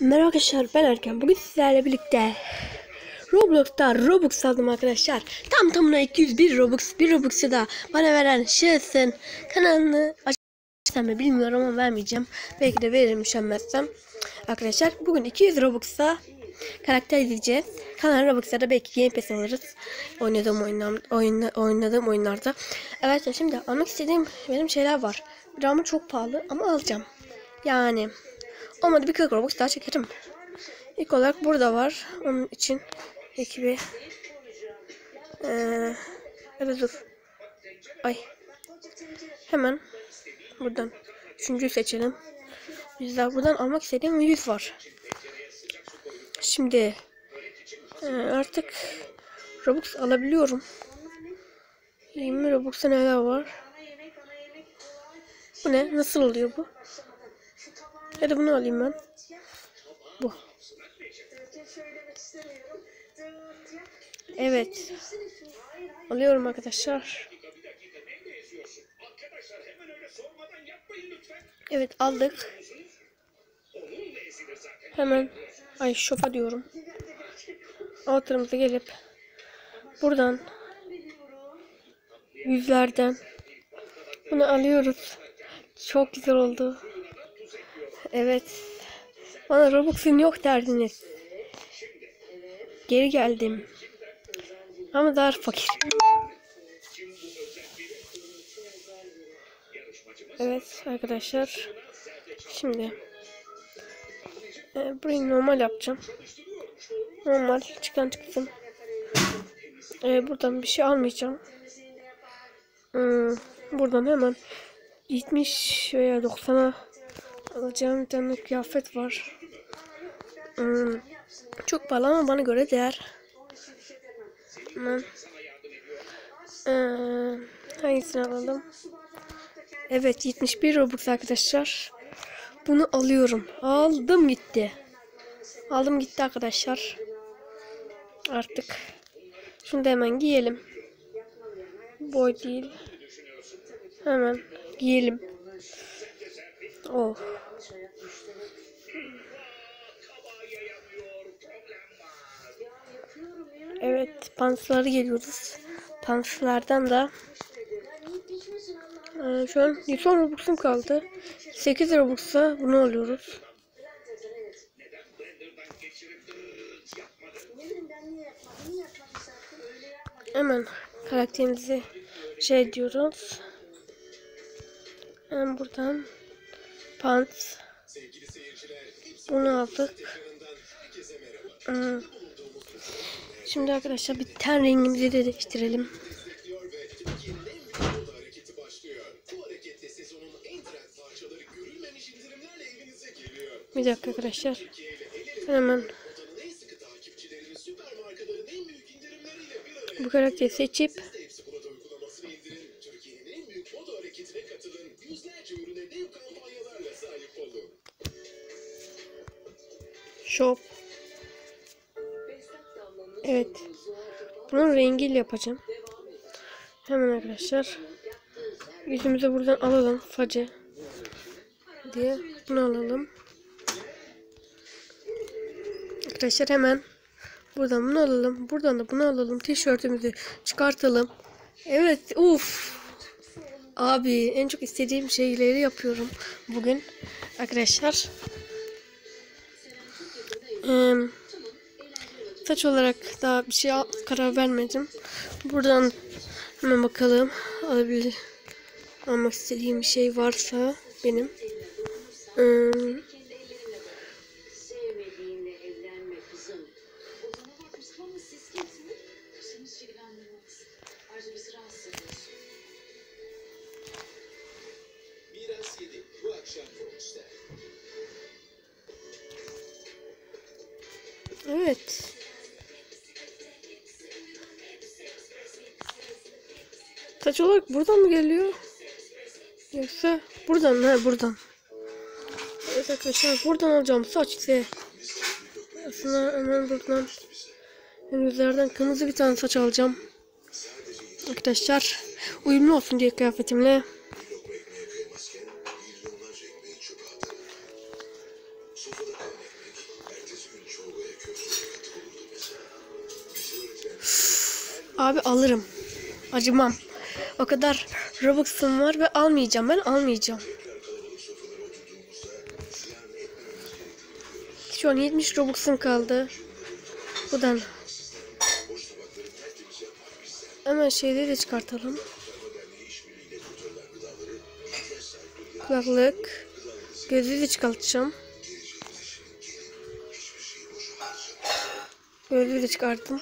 Merhaba arkadaşlar ben Erken. Bugün sizlerle birlikte Roblox'ta Robux aldım arkadaşlar. Tam tamına 201 Robux. Bir Robux'u da bana veren şahsın kanalını açsam mı bilmiyorum ama vermeyeceğim. Belki de veririm üşenmezsem. Arkadaşlar bugün 200 Robux'ta karakter izleyeceğiz. Kanal Robux'ta da belki Game Pass alırız. Oynadığım, oyunlar, oyna, oynadığım oyunlarda. Evet şimdi almak istediğim benim şeyler var. Ama çok pahalı ama alacağım. Yani Olmadı bir 40 Robux daha çekerim. İlk olarak burada var. Onun için ekibi ee, evet dur. Ay. Hemen buradan üçüncüyü seçelim. Yüzler buradan almak istediğim 100 var. Şimdi ee, artık Robux alabiliyorum. 20 Robux'a neler var? Bu ne? Nasıl oluyor bu? Hadi bunu alayım ben. Bu. Evet. Alıyorum arkadaşlar. Evet aldık. Hemen ay şofa diyorum. Altımıza gelip buradan yüzlerden bunu alıyoruz. Çok güzel oldu. Evet. Bana Robux'un yok derdiniz. Geri geldim. Ama daha fakir. Evet arkadaşlar. Şimdi e, burayı normal yapacağım. Normal çıkan çıksın. E, buradan bir şey almayacağım. Hmm, buradan hemen 70 veya 90'a alacağım bir tane kıyafet var. Hmm, çok pahalı ama bana göre değer. Hemen. Ee, hangisini alalım? Evet 71 Robux arkadaşlar. Bunu alıyorum. Aldım gitti. Aldım gitti arkadaşlar. Artık. Şunu da hemen giyelim. Boy değil. Hemen giyelim. Oh. Evet, pansları geliyoruz. Panslardan da ee, şu an 110 Robux'um kaldı. 8 Robux'a bunu alıyoruz. Hemen karakterimizi şey diyoruz. Hemen buradan pants. Bunu aldık. Hmm. Şimdi arkadaşlar bir ten rengimizi de değiştirelim. Bir dakika arkadaşlar. Hemen bu karakteri seçip Shop. Evet. Bunun rengiyle yapacağım. Hemen arkadaşlar. Yüzümüzü buradan alalım. Face. Diye bunu alalım. Arkadaşlar hemen buradan bunu alalım. Buradan da bunu alalım. Tişörtümüzü çıkartalım. Evet. Uf. Abi en çok istediğim şeyleri yapıyorum bugün. Arkadaşlar. Saç olarak daha bir şey karar vermedim. Buradan hemen bakalım. Alabilir. Almak istediğim bir şey varsa benim. Ee, Evet. Saç olarak buradan mı geliyor? Yoksa buradan mı? Ha buradan. Evet arkadaşlar buradan alacağım saç ise aslında hemen buradan yüzlerden kırmızı bir tane saç alacağım. Arkadaşlar uyumlu olsun diye kıyafetimle. Abi alırım. Acımam. O kadar Robux'um var ve almayacağım. Ben almayacağım. Şu an 70 Robux'um kaldı. Buradan. Hemen şeyleri de çıkartalım. Kulaklık. Gözlüğü de çıkartacağım. Gözlüğü de çıkarttım.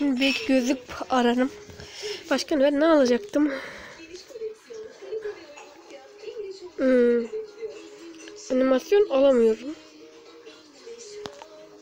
Şimdi belki gözlük ararım. Başka ne, ne alacaktım? Hmm. Animasyon alamıyorum.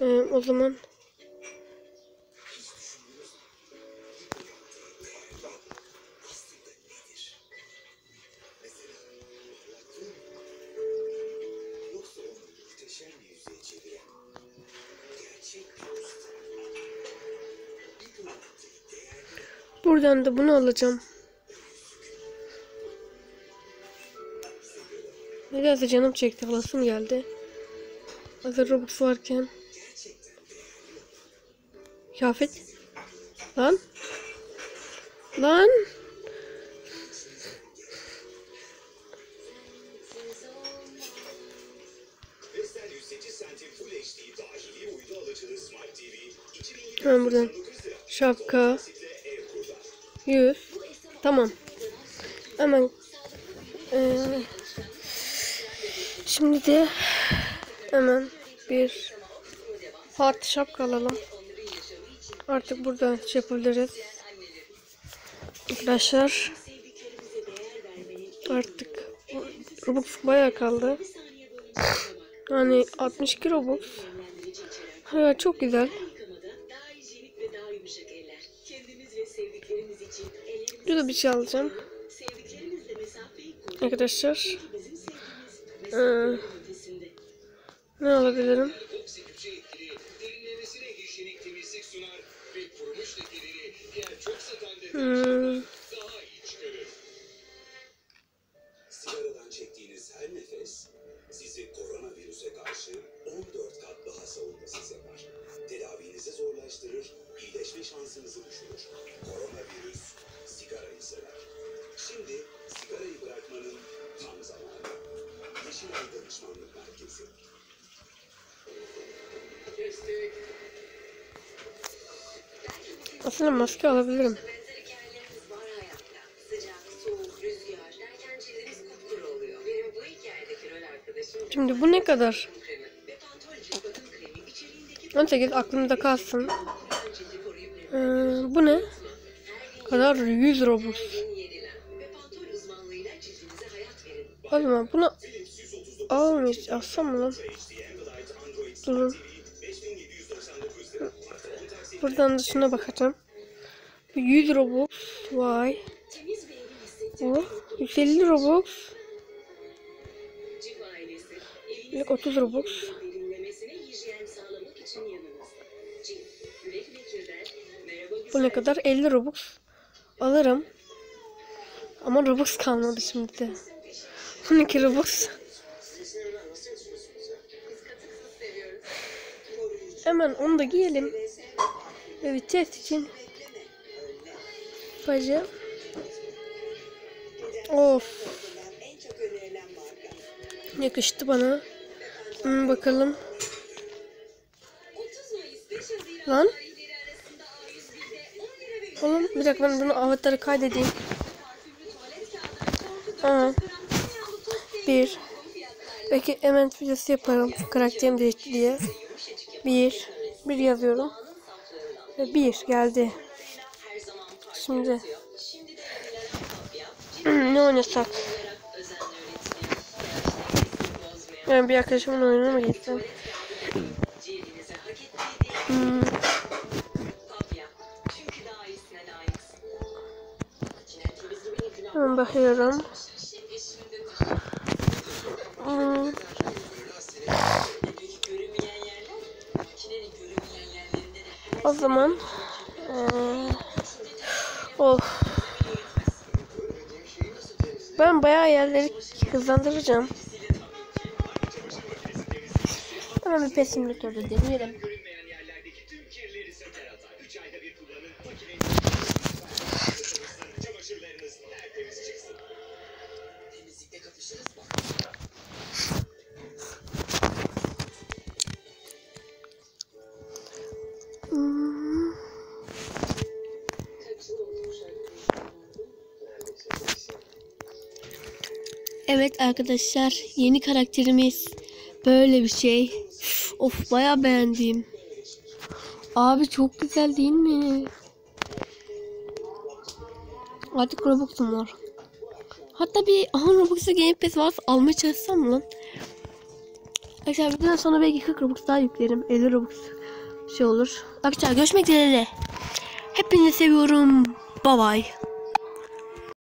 Ee, o zaman buradan da bunu alacağım. Da canım çekti. Alasım geldi. Hazır Robux varken. Kıyafet. Lan. Lan. Vestel 108 santim Full HD dahili uydu alıcılı Smart TV 2020 Hemen buradan. Şapka. 100. Tamam. Hemen. Ee, şimdi de hemen bir hard şapka alalım. Artık buradan şey yapabiliriz. Arkadaşlar. Artık Robux bayağı kaldı. Yani 62 Robux. Ha, çok güzel. Burada bir şey alacağım. Arkadaşlar. Ee, ne alabilirim? Oksi hikayedeki rol arkadaşım Şimdi bu ne kadar? kremi ve Pantol cilt bakım kremi içeriğindeki 18 aklımda kalsın. Ee, bu ne? Kadar 100 Robux. O zaman bunu almış. Alsam mı lan? Durun. Buradan da şuna bakacağım. Bu 100 Robux. Vay. Bu 150 Robux. Cif ailesi. Bir Evinizin 30 Robux. Bu ne kadar? 50 Robux. Alırım. Ama Robux kalmadı şimdi de. 12 Robux. Hemen onu da giyelim. Ve test için. Bacı. Of. Yakıştı bana. Hmm, bakalım. 30 Mayıs 5 Haziran Lan. tarihleri arasında A101'de 10 lira ve Oğlum bir dakika ben bunu avatarı kaydedeyim. tost Bir. Peki hemen videosu yapalım. Karakterim değişti diye. Bir. Bir yazıyorum. Ve bir geldi. Şimdi ne oynasak? Yani bir arkadaşımın oyununa mı gitsem? Hmm, hemen bakıyorum. Hmm, zaman eee, of. Ben bayağı yerleri hızlandıracağım. Hemen bir pes simülatörde deneyelim. Evet arkadaşlar yeni karakterimiz böyle bir şey. Of baya beğendim. Abi çok güzel değil mi? Artık Robux'um var. Hatta bir aha Robux'u Game Pass varsa almaya çalışsam mı lan? Arkadaşlar videodan sonra belki 40 Robux daha yüklerim. 50 Robux şey olur. Arkadaşlar görüşmek üzere. Hepinizi seviyorum. Bye bye.